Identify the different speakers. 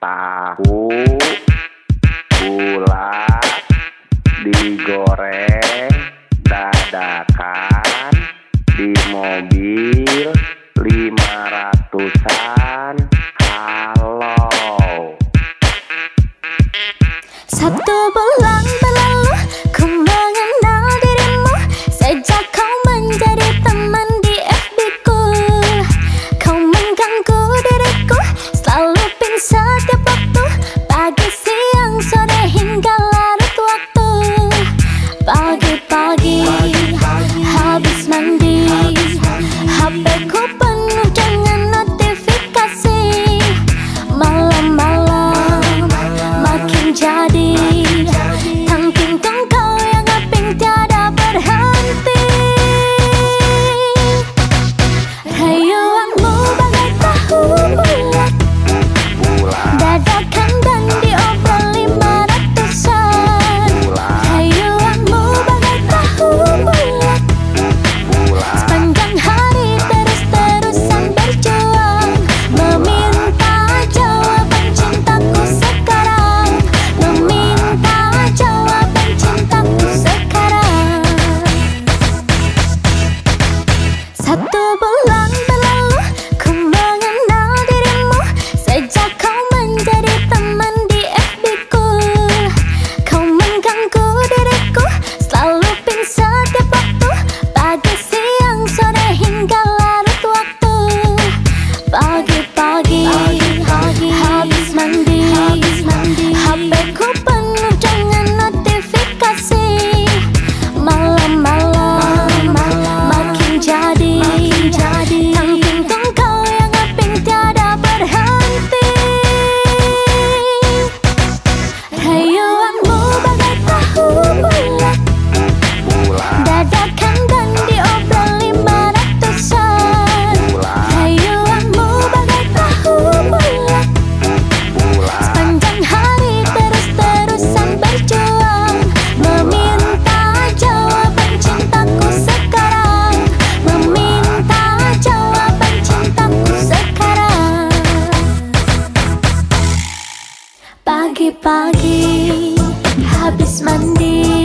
Speaker 1: tahu gula digoreng dadakan di mobil lima ratusan. Halo.
Speaker 2: Satu 연구를 했고 habis mandi.